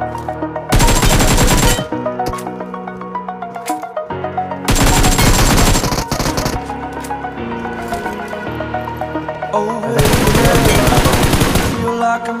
Oh, the feel like I'm